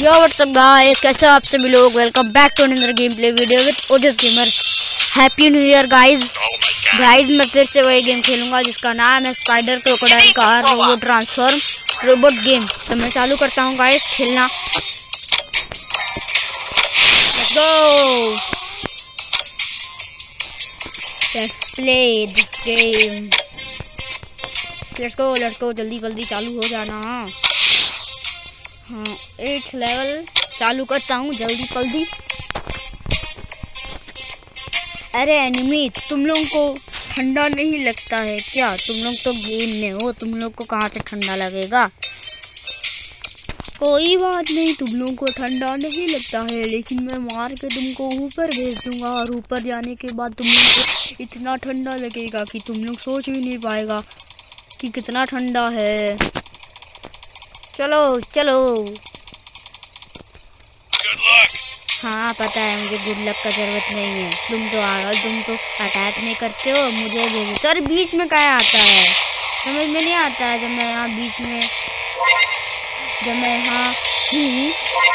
यो WhatsApp guys कैसे हो आप सभी लोग? Welcome back to another game play video with Ojas gamer happy new year guys guys मैं फिर से वही गेम खेलूँगा जिसका नाम है spider crocodile car robot transform robot game तो मैं चालू करता हूँ गाइस खेलना। Let's go. Let's play this game. Let's go Let's go. जल्दी जल्दी चालू हो जाना। हाँ एट लेवल चालू करता हूँ, जल्दी जल्दी अरे एनिमी तुम लोगों को ठंडा नहीं लगता है क्या? तुम लोग तो गेम में हो, तुम लोग को कहाँ से ठंडा लगेगा? कोई बात नहीं, तुम लोगों को ठंडा नहीं लगता है, लेकिन मैं मार के तुमको ऊपर भेज दूँगा, और ऊपर जाने के बाद तुम लोग को इतना ठंडा लगेगा कि तुम लोग सोच भी नहीं पाएगा कि कितना ठंडा है। चलो चलो। हाँ पता है मुझे गुड लक का ज़रूरत नहीं है। तुम तो आ रहा तुम तो अटैक नहीं करते हो मुझे भेजो तो अरे बीच में क्या आता है? समझ में नहीं आता है जब मैं यहाँ बीच में जब मैं यहाँ हूँ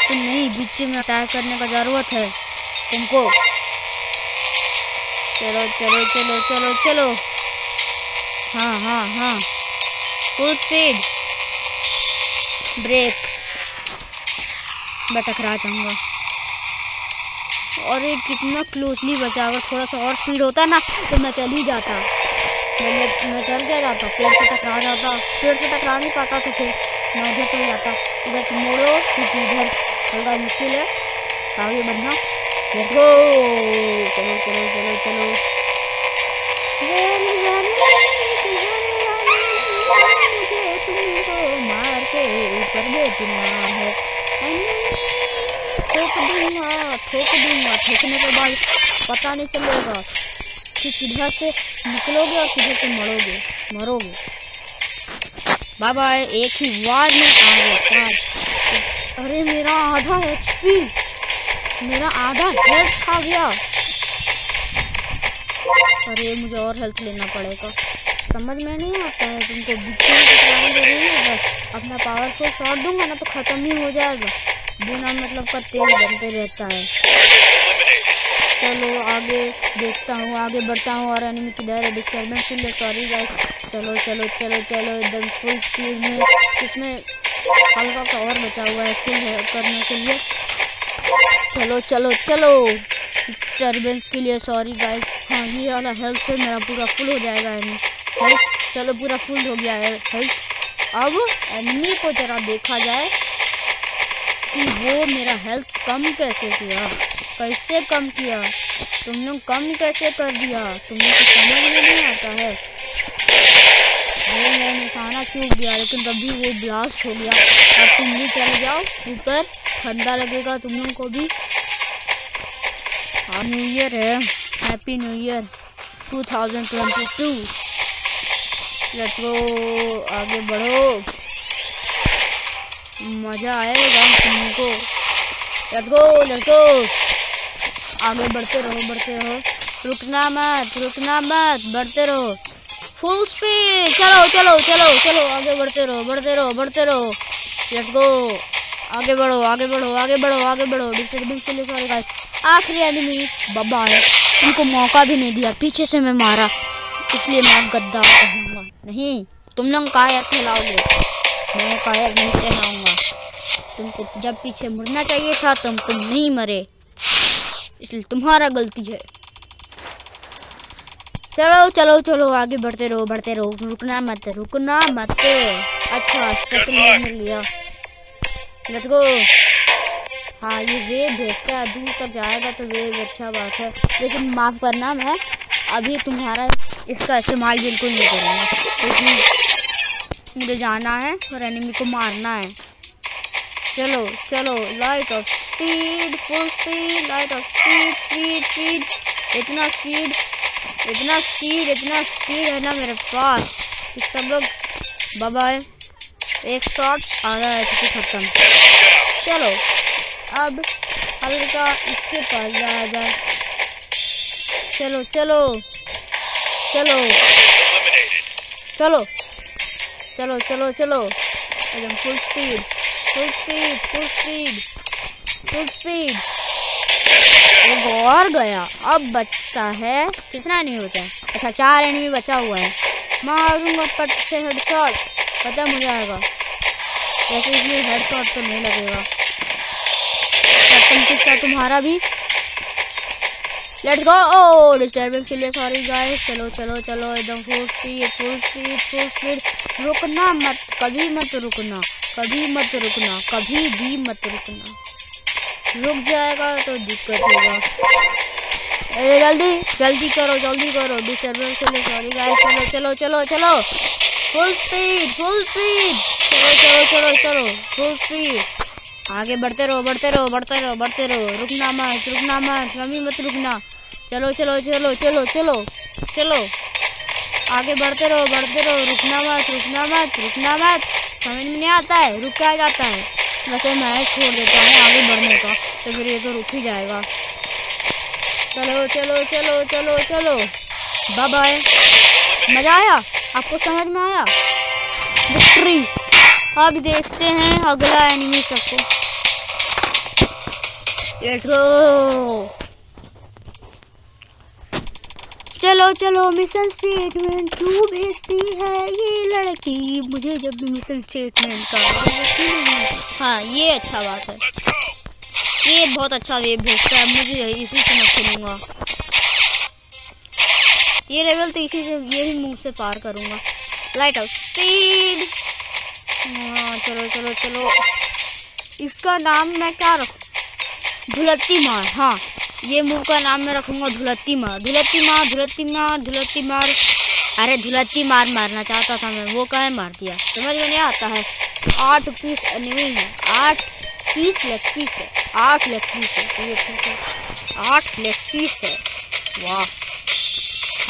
तो नहीं बीच में अटैक करने का ज़रूरत है तुमको। चलो चलो चलो चलो चलो। हाँ हाँ हाँ। फुल स्पीड ब्रेक मैं टकरा जाऊँगा। और ये कितना क्लोजली बचा अगर थोड़ा सा और स्पीड होता ना तो मैं चल ही जाता। मैं मैं चल क्या जाता, पेड़ से टकरा जाता, पेड़ से टकरा नहीं पाता तो फिर मैं उधर चल जाता। इधर से मोड़ो क्योंकि इधर। थोड़ा मुश्किल है। आगे बढ़ना। गो चलो चलो चलो चलो। भेजना है। ठोक दूँगा ठोक दूँगा ठोकने के बाद पता नहीं चलेगा कि किधर से निकलोगे और किधर से मरोगे मरोगे। बाय बाय एक ही वार में आ गया अरे, मेरा आधा एचपी मेरा आधा हेल्थ खा गया। अरे, मुझे और हेल्थ लेना पड़ेगा। समझ में नहीं आता है, तुमको बिच्छू है अपना पावरफुल शॉट दूँगा, ना तो ख़त्म ही हो जाएगा। बिना मतलब का तेल बनते रहता है। चलो, आगे देखता हूँ, आगे बढ़ता हूँ, और एनिमी किधर है डिस्टर्बेंस के लिए सॉरी गाइस चलो चलो चलो चलो, एकदम फुल स्पीड में। इसमें हल्का सा और बचा हुआ है फुल करने के लिए। चलो चलो चलो। डिस्टर्बेंस के लिए सॉरी गाइस हाँ ये वाला हेल्थ से मेरा पूरा फुल हो जाएगा एनिमी हेल्थ चलो पूरा फुल हो गया है हेल्थ अब एनिमी को जरा देखा जाए कि वो मेरा हेल्थ कम कैसे किया, कैसे कम किया, तुमने कम कैसे कर दिया, तुम्हें तो समझ में नहीं आता है। वो मेरा निशाना क्यों गया, लेकिन तभी वो ब्लास्ट हो गया। अब तुम भी चले जाओ, ऊपर ठंडा लगेगा तुम लोग को भी। न्यू ईयर है happy new year 2022 let's go आगे बढ़ो। मज़ा आएगा तुमको लेट्स गो लेट्स गो आगे बढ़ते रहो बढ़ते रहो। रुकना मत रुकना मत, बढ़ते रहो। फुल स्पीड चलो चलो चलो चलो। आगे बढ़ते रहो बढ़ते रहो बढ़ते रहो। लेट्स गो आगे बढ़ो आगे बढ़ो आगे बढ़ो आगे बढ़ो। डिस्टर्बेंस के लिए सॉरी गाइस आखिरी एनिमी बब्बा है उनको मौका भी नहीं दिया, पीछे से मैं मारा। इसलिए मैं गद्दा कहूँगा नहीं, तुम लोग काया खिलाओगे? मैं काया नहीं कहलाऊँगा तुमको जब पीछे मुड़ना चाहिए था, तुम तुम नहीं मरे। इसलिए तुम्हारा गलती है। चलो चलो चलो, आगे बढ़ते रहो बढ़ते रहो। रुकना मत रुकना मत। अच्छा स्पेशल मिल लिया लेट्स गो हाँ ये वेव भेजता है, दूर तक जाएगा तो वेव अच्छा बात है। लेकिन माफ़ करना, मैं अभी तुम्हारा इसका इस्तेमाल बिल्कुल नहीं करूँगा, क्योंकि मुझे जाना है और एनिमी को मारना है। चलो चलो light off speed full speed light off speed speed speed इतना स्पीड इतना स्पीड इतना स्पीड है ना मेरे पास। सब लोग बाय एक शॉट आधा है खत्म। चलो, अब हल्का इसके पास जाया जाए। चलो चलो। चलो। चलो। चलो चलो चलो। एकदम full speed full speed full speed full speed और गया। अब बचता है। कितना एनिमी बचा है? अच्छा चार एनिमी बचा हुआ है। मारूँगा पट से हेडशॉट खत्म हो जाएगा वैसे इसमें हेड शॉट तो नहीं लगेगा। तुम्हारा भी? लेट्स गो ओ डिस्टर्बेंस के लिए सॉरी गाइस चलो चलो चलो, एकदम full speed full speed full speed रुकना मत, कभी मत रुकना, कभी मत रुकना, कभी भी मत रुकना. रुक जाएगा तो दिक्कत होगा. अरे जल्दी जल्दी करो जल्दी करो. डिस्टर्बेंस के लिए सॉरी गाइस चलो चलो चलो चलो. फुल स्पीड फुल स्पीड चलो चलो चलो चलो. फुल स्पीड आगे बढ़ते रहो बढ़ते रहो बढ़ते रहो बढ़ते रहो। रुकना मत रुकना मत, कभी मत रुकना। चलो चलो चलो चलो चलो चलो। आगे बढ़ते रहो बढ़ते रहो, रुकना मत रुकना मत रुकना मत। समझ में नहीं आता है? रुक जाता है? वैसे मैं छोड़ देता हूँ आगे बढ़ने का तो फिर ये तो रुक ही जाएगा। चलो चलो चलो चलो चलो। बाय मज़ा आया? आपको समझ में आया? विक्ट्री अब देखते हैं अगला एनिमी सबको। लेट्स गो चलो चलो मिशन स्टेटमेंट क्यों भेजती है ये लड़की? मुझे जब भी मिशन स्टेटमेंट का हाँ ये अच्छा बात है। ये बहुत अच्छा वेब भेजता है मुझे इसी से मैं खेलूँगा। ये लेवल तो इसी से यही मुँह से पार करूँगा। लाइट आउट स्पीड हाँ चलो चलो चलो। इसका नाम मैं क्या रखूँ? धुलती मार हाँ। ये मूव का नाम मैं रखूँगा धुलती मार। धुलत्ती मार धुलत्ती मार धुलती मार। अरे धुलती मार मारना चाहता था मैं, वो कहे मार दिया? समझ में नहीं आता है। आठ पीस एनिमी है। आठ पीस लेग पीस है। आठ लेग पीस है। ये ठीक है। आठ लेग पीस है। वाह।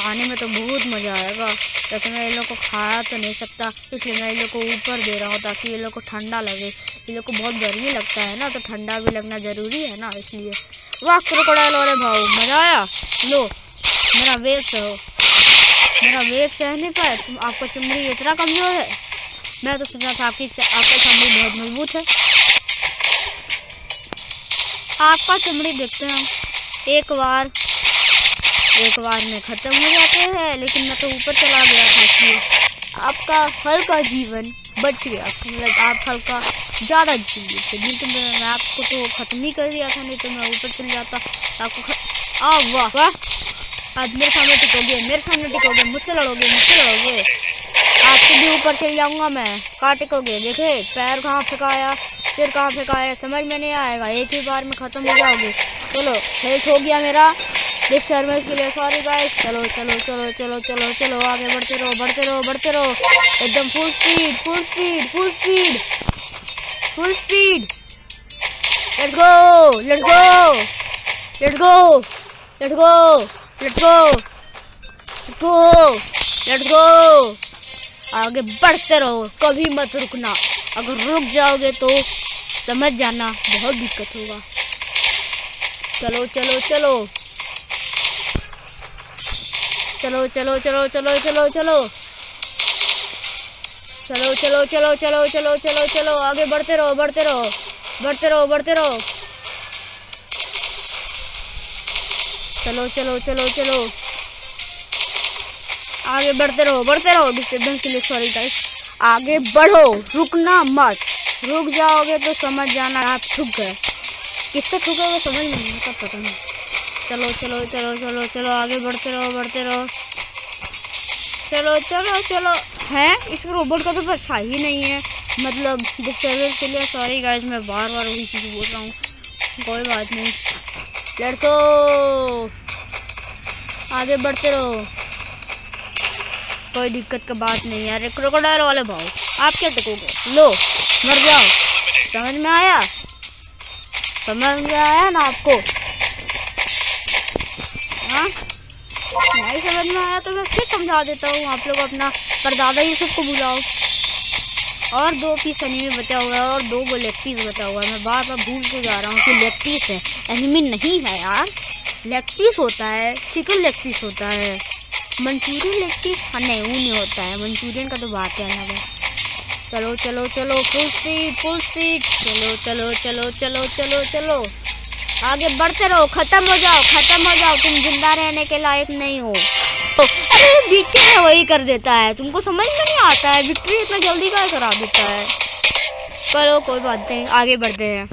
खाने में तो बहुत मज़ा आएगा। वैसे मैं इन लोग को खाया तो नहीं सकता, इसलिए मैं इन लोग को ऊपर दे रहा हूँ ताकि ये लोग को ठंडा लगे। इन लोग को बहुत गर्मी लगता है ना तो ठंडा भी लगना ज़रूरी है ना, इसलिए। वाह, क्रोकोडाइल वाले भाव, मज़ा आया। लो, मेरा वेब सहो मेरा वेब सह नहीं पाए तुम, आपका चमड़ी इतना कमज़ोर है। मैं तो सोचा था आपकी आपका चमड़ी बहुत मज़बूत है। आपका चमड़ी देखते हैं एक बार एक बार में ख़त्म हो जाते हैं, लेकिन मैं तो ऊपर चला गया था इसलिए आपका हल्का जीवन बच गया। मतलब आप हल्का ज़्यादा जी थे, नहीं तो मैं आपको तो ख़त्म ही कर दिया था, नहीं तो मैं ऊपर चल जाता। आपको. आ, वाह वाह। आज मेरे सामने टिकोगे, मेरे सामने टिकोगे, मुझसे लड़ोगे मुझसे लड़ोगे। आपसे भी ऊपर चल जाऊँगा मैं। कहाँ टिकोगे देखे? पैर कहाँ फेंकाया? सिर कहाँ फेंकाया? समझ में नहीं आएगा। एक ही बार में ख़त्म हो जाओगे। चलो हेल्थ हो गया मेरा। डिस्टर्बेंस के लिए सॉरी गाइस चलो चलो चलो चलो चलो चलो, आगे बढ़ते रहो बढ़ते रहो बढ़ते रहो। एकदम full speed full speed full speed full speed let's go let's go let's go let's go let's go let's go let's go आगे बढ़ते रहो कभी मत रुकना अगर रुक जाओगे तो समझ जाना बहुत दिक्कत होगा चलो चलो चलो चलो चलो चलो चलो चलो चलो चलो चलो चलो चलो चलो चलो चलो आगे बढ़ते रहो बढ़ते रहो बढ़ते रहो बढ़ते रहो चलो चलो चलो चलो आगे बढ़ते रहो बढ़ते रहो, डिस्टर्बेंस के लिए सॉरी गाइस आगे बढ़ो, रुकना मत। रुक जाओगे तो समझ जाना आप ठुक गए। किससे ठुकोगे समझ नहीं आता, पता नहीं। चलो चलो चलो चलो चलो, आगे बढ़ते रहो बढ़ते रहो। चलो चलो चलो। है? इस रोबोट का तो अच्छा ही नहीं है। मतलब डिस्टर्बेंस के लिए सॉरी गाइस मैं बार बार वही चीज़ बोल रहा हूँ। कोई बात नहीं। लड़को आगे बढ़ते रहो। कोई दिक्कत का बात नहीं यार क्रोकोडाइल वाले भाव आप क्या टकोगे? लो, मर जाओ। समझ में आया? समझ में आया ना आपको? हाँ? नहीं समझ में आया तो मैं फिर समझा देता हूँ। आप लोग अपना परदादा ही सबको बुलाओ। और दो पीस एनिमी बचा हुआ है और दो गो लेग पीस बचा हुआ है। मैं बार बार भूल के जा रहा हूँ कि लेग पीस है। एनिमी नहीं है यार। लेग पीस होता है चिकन लेग पीस होता है। मंचूरियन लेग पीस हाँ नहीं, वो नहीं होता है। मंचूरियन का तो बात है अलग है। चलो चलो चलो फुल स्पीड फुल स्पीड चलो चलो चलो चलो चलो चलो। आगे बढ़ते रहो, खत्म हो जाओ, खत्म हो जाओ। तुम ज़िंदा रहने के लायक नहीं हो। तो अरे, बीच में वही कर देता है। तुमको समझ में नहीं आता है। विक्ट्री इतना जल्दी का करा देता है। चलो, कोई बात नहीं, आगे बढ़ते हैं।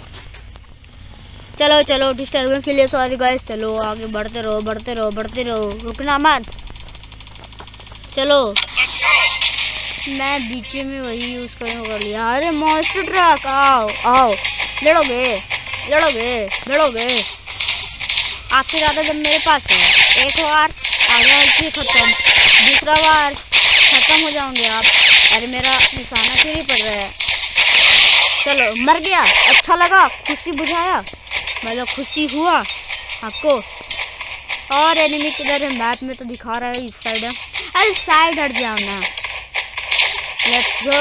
चलो चलो डिस्टर्बेंस के लिए सॉरी गाइस चलो, आगे बढ़ते रहो बढ़ते रहो बढ़ते रहो। रुकना मत। चलो। मैं बीच में वही यूज़ कर लिया। अरे मॉन्स्टर ट्रक आओ आओ। लड़ोगे लड़ोगे लड़ोगे। आपसे ज़्यादा जब मेरे पास है। एक बार आ जाए ख़त्म, दूसरा बार ख़त्म हो जाओगे आप। अरे मेरा निशाना क्यों नहीं पड़ रहा है? चलो, मर गया। अच्छा लगा, खुशी बुझाया। मतलब खुशी हुआ आपको। और एनिमी किधर है? मैप में तो दिखा रहा है, इस साइड है। अरे साइड हट जाओ ना लेट्स गो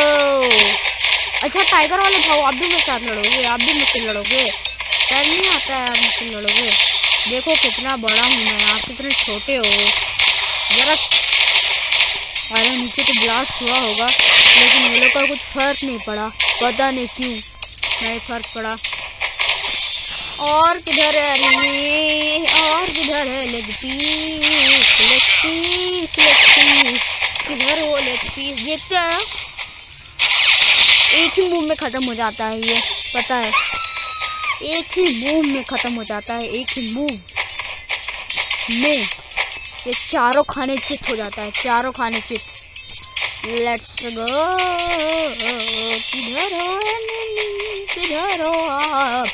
अच्छा टाइगर वाले भाव, आप भी मेरे साथ लड़ोगे, आप भी मुझसे लड़ोगे। डर नहीं आता है, आप मुझसे लड़ोगे। देखो कितना बड़ा हूँ मैं, आप कितने छोटे हो। जरा अरे नीचे तो ब्लास्ट हुआ होगा, लेकिन लोग का कुछ फ़र्क नहीं पड़ा। पता नहीं क्यों नहीं फ़र्क पड़ा। और किधर है? और किधर है leg piece leg piece leg piece किधर हो लेग पीस देखते हैं एक ही मुँह में ख़त्म हो जाता है ये, पता है? एक ही मूव में ख़त्म हो जाता है, एक ही मूव में। ये चारों खाने चित हो जाता है, चारों खाने चित। लेट्स गो किधर हो किधर हो आप?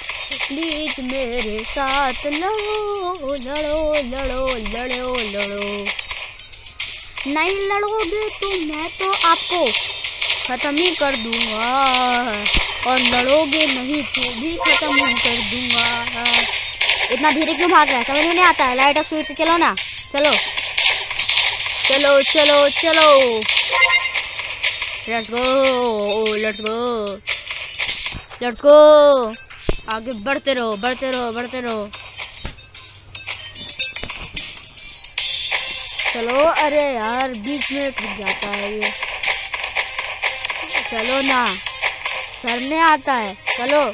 प्लीज़ मेरे साथ, लड़ो लड़ो लड़ो लड़ो लड़ो। नहीं लड़ोगे तो मैं तो आपको ख़त्म ही कर दूँगा। और लड़ोगे नहीं तो भी खत्म ही कर दूँगा। इतना धीरे क्यों भाग रहा है? समझ में नहीं आता? है लाइट और स्पीड से चलो ना। चलो। चलो चलो चलो। Let's go let's go let's go आगे बढ़ते रहो बढ़ते रहो बढ़ते रहो। चलो, अरे यार, बीच में ठुक जाता है ये। चलो ना करने आता है। चलो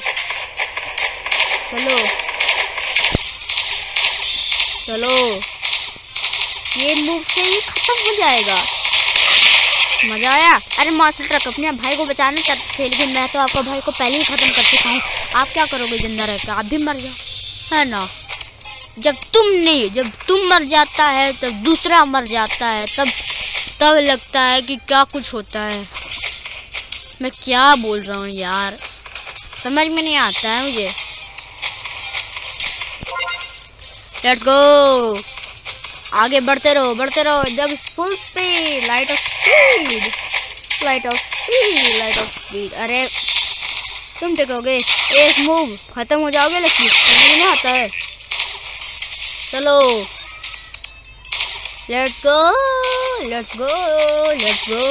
चलो। चलो। ये मूव से ही खत्म हो जाएगा। मज़ा आया। अरे मास्टर ट्रक, अपने भाई को बचाना चाहते थे, लेकिन मैं तो आपका भाई को पहले ही खत्म कर चुका हूँ। आप क्या करोगे, ज़िंदा रहकर? आप भी मर जाओ। है ना? जब तुम नहीं, जब तुम मर जाता है, तब दूसरा मर जाता है, तब तब लगता है कि क्या कुछ होता है। मैं क्या बोल रहा हूँ यार? समझ में नहीं आता है मुझे। लेट्स गो आगे बढ़ते रहो बढ़ते रहो, एकदम full speed light off speed light off speed light off speed अरे, तुम टिकोगे एक मूव खत्म हो जाओगे, लेकिन समझ नहीं आता है। चलो। Let's go let's go let's go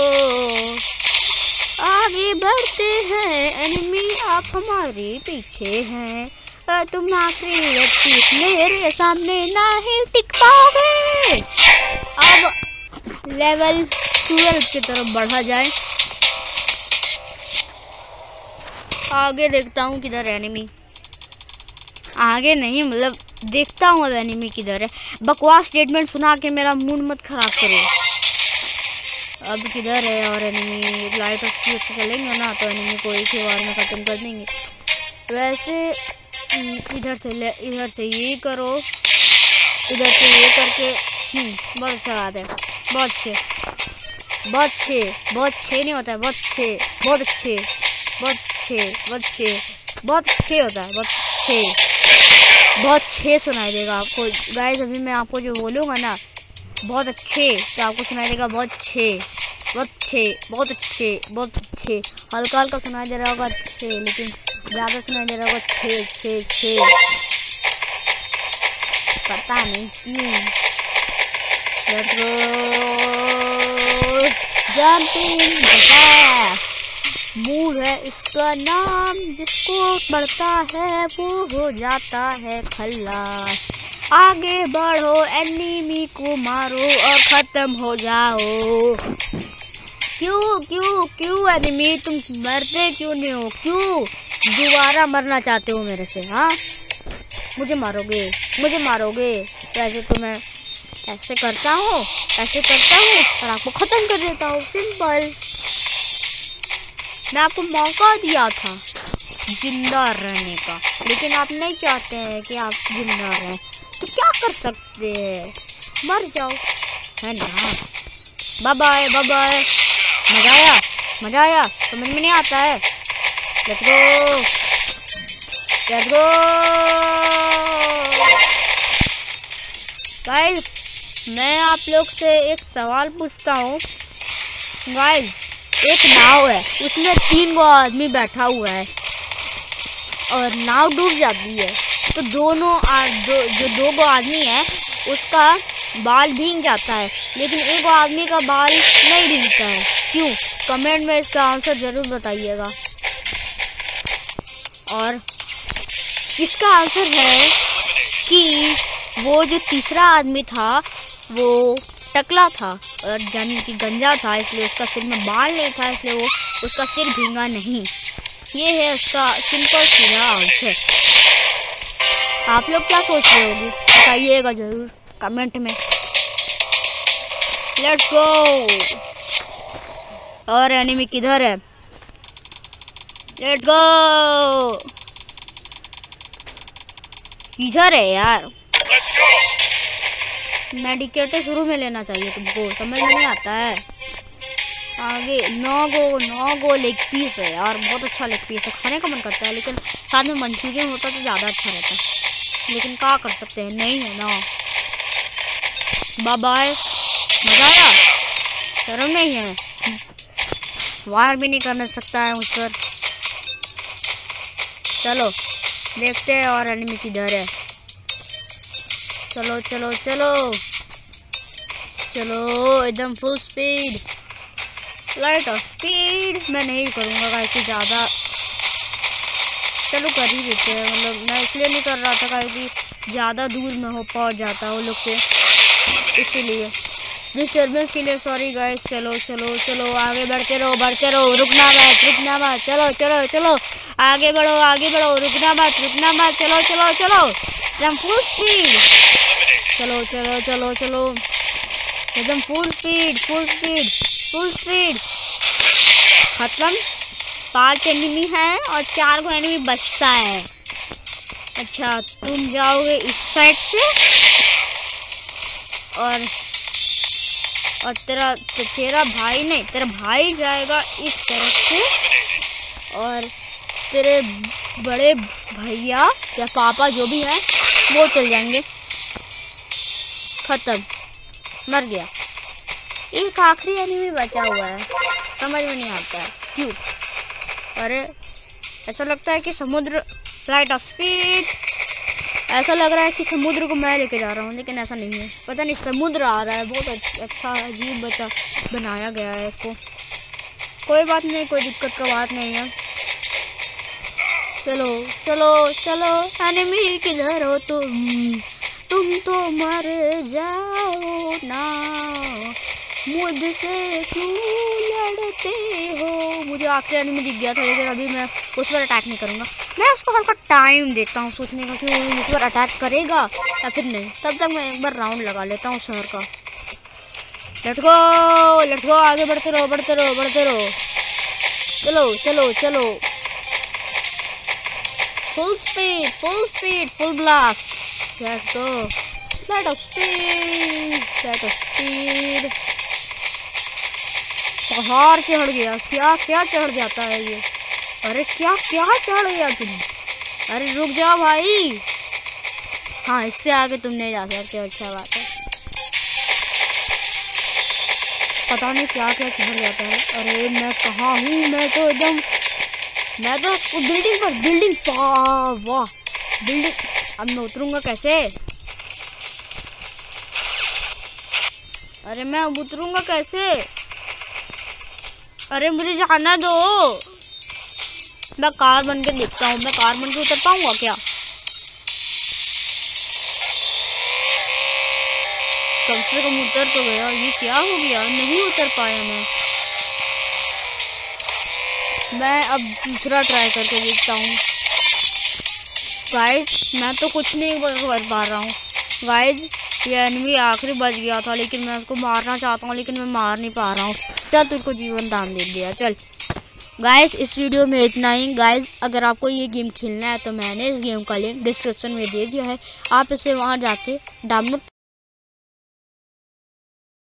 आगे बढ़ते हैं एनिमी आप हमारे पीछे हैं। तुम आखिरी व्यक्ति मेरे सामने ना ही टिक पाओगे। अब लेवल ट्वेल्व की तरफ़ बढ़ा जाए। आगे देखता हूँ किधर एनिमी आगे नहीं मतलब देखता हूँ अब एनिमी किधर है। बकवास स्टेटमेंट सुना के मेरा मूड मत खराब करो। अब किधर है और एनिमी लाइट ऑफ़ चलेंगे ना तो एनिमी को एक ही बार में ख़त्म कर देंगे। वैसे इधर से ले इधर से ये करो इधर से ये करके हम्म, बहुत अच्छा बात है बहुत अच्छे बहुत अच्छे बहुत अच्छे नहीं होता है बहुत अच्छे बहुत अच्छे बहुत अच्छे बहुत अच्छे बहुत अच्छे होता है बहुत अच्छे बहुत अच्छे सुनाई देगा आपको गाइस अभी मैं आपको जो बोलूँगा ना बहुत अच्छे तो आपको सुनाई देगा बहुत अच्छे बहुत अच्छे बहुत अच्छे बहुत अच्छे हल्का हल्का सुनाई दे रहा होगा अच्छे लेकिन ज़्यादा सुनाई दे रहा होगा अच्छे पता नहीं क्यों। जंपिंग मूड है इसका नाम, जिसको पढ़ता है, वो हो जाता है खल्लास। आगे बढ़ो एनिमी को मारो और ख़त्म हो जाओ। क्यों क्यों क्यों एनिमी तुम मरते क्यों नहीं हो? क्यों? दोबारा मरना चाहते हो मेरे से हाँ? मुझे मारोगे मुझे मारोगे। वैसे तो मैं ऐसे करता हूँ, ऐसे करता हूँ और आपको ख़त्म कर देता हूँ, सिंपल। मैं आपको मौका दिया था ज़िंदा रहने का, लेकिन आप नहीं चाहते हैं कि आप ज़िंदा रहें। तो क्या कर सकते हैं? मर जाओ। है ना? बाय बाय बाय मज़ा आया? मज़ा आया? समझ में नहीं आता है? Let's go let's go guys मैं आप लोग से एक सवाल पूछता हूँ। गाइस एक नाव है उसमें तीन गो आदमी बैठा हुआ है और नाव डूब जाती है। तो दोनों दो, जो दो गो आदमी है उसका बाल भीग जाता है लेकिन एक आदमी का बाल नहीं भीगता है। क्यों? कमेंट में इसका आंसर ज़रूर बताइएगा। और इसका आंसर है कि वो जो तीसरा आदमी था, वो टकला था और यानी कि गंजा था, इसलिए उसका सिर में बाल नहीं था, इसलिए वो उसका सिर भींगा नहीं। ये है उसका सिंपल सीधा आंसर। आप लोग क्या सोच रहे होगी? बताइएगा ज़रूर कमेंट में। लेट्स गो और एनिमी किधर है? लेट्स गो किधर है यार। मेडिकेटर शुरू में लेना चाहिए तुमको समझ नहीं आता है। आगे नौ गो नौ गो लेग पीस है यार बहुत अच्छा लेग पीस है। खाने का मन करता है लेकिन साथ में मंचूरियन होता तो ज़्यादा अच्छा रहता। लेकिन क्या कर सकते हैं? नहीं है ना। बाय मज़ा आया? शर्म नहीं है। वार भी नहीं करना सकता है उस पर। चलो, देखते हैं और एनिमी किधर है। चलो चलो चलो। चलो, एकदम फुल स्पीड लाइट और स्पीड मैं नहीं करूँगा कि ज़्यादा। चलो, कर ही देते हैं मतलब। मैं इसलिए नहीं कर रहा था कि ज़्यादा दूर में हो पहुँच जाता वो लोग से। इसीलिए। डिस्टर्बेंस के लिए सॉरी गाइस चलो चलो चलो, आगे बढ़ते रहो बढ़ते रहो। रुकना मत रुकना मत। चलो चलो चलो। आगे बढ़ो आगे बढ़ो, रुकना मत रुकना मत, चलो चलो चलो, एकदम फुल स्पीड चलो चलो चलो चलो, एकदम full speed full speed full speed खत्म। पाँच एनिमी है और चार को एनिमी बचता है। अच्छा तुम जाओगे इस साइड से। और और तेरा तेरा भाई नहीं, तेरा भाई जाएगा इस तरफ़ से। और तेरे बड़े भैया या पापा जो भी हैं, वो चल जाएँगे। खत्म। मर गया। एक आखिरी एनिमी बचा हुआ है। समझ में नहीं आता है। क्यों? अरे, ऐसा लगता है कि समुद्र लाइट ऑफ़ स्पीड ऐसा लग रहा है कि समुद्र को मैं लेके जा रहा हूँ, लेकिन ऐसा नहीं है। पता नहीं, समुद्र आ रहा है। बहुत अच्छा अजीब बचा, बनाया गया है इसको। कोई बात नहीं, कोई दिक्कत का बात नहीं है। चलो चलो चलो एनिमी किधर हो तुम। तुम तो मर जाओ ना। मुझसे क्यों लड़ते हो? मुझे आखिरी आने में दिख गया था, लेकिन अभी मैं उस पर अटैक नहीं करूँगा। मैं उसको हल्का टाइम देता हूँ सोचने का कि वो मुझ पर अटैक करेगा या फिर नहीं। तब तक मैं एक बार राउंड लगा लेता हूँ शहर का। लेट्स गो आगे बढ़ते रहो बढ़ते रहो बढ़ते रहो। चलो चलो चलो। Full speed full speed full blast Let's go. Let of speed. Let of speed. पहाड़ चढ़ गया, क्या क्या चढ़ जाता है ये अरे क्या क्या चढ़ गया तुम अरे रुक जाओ भाई हाँ इससे आगे तुम नहीं जा सकते अच्छा बात है पता नहीं क्या क्या चढ़ जाता है अरे मैं कहाँ हूँ मैं तो एकदम मैं तो बिल्डिंग पर, बिल्डिंग वाह। बिल्डिंग, अब मैं उतरूँगा कैसे? अरे मैं अब उतरूँगा कैसे? अरे मुझे जाना दो। मैं कार बन के देखता हूँ, मैं कार बन के उतर पाऊँगा क्या? कम से कम उतर तो गया, ये क्या हो गया? नहीं उतर पाया मैं। मैं अब दूसरा ट्राई करके देखता हूँ। गाइज़ मैं तो कुछ नहीं कर पा रहा हूँ। गाइज़ ये एनिमी आखिरी बच गया था, लेकिन मैं उसको मारना चाहता हूँ, लेकिन मैं मार नहीं पा रहा हूँ। चल तुझको जीवन दान दे दिया, चल। गाइस इस वीडियो में इतना ही। गाइस अगर आपको ये गेम खेलना है तो मैंने इस गेम का लिंक डिस्क्रिप्शन में दे दिया है। आप इसे वहाँ जाके डाउनलोड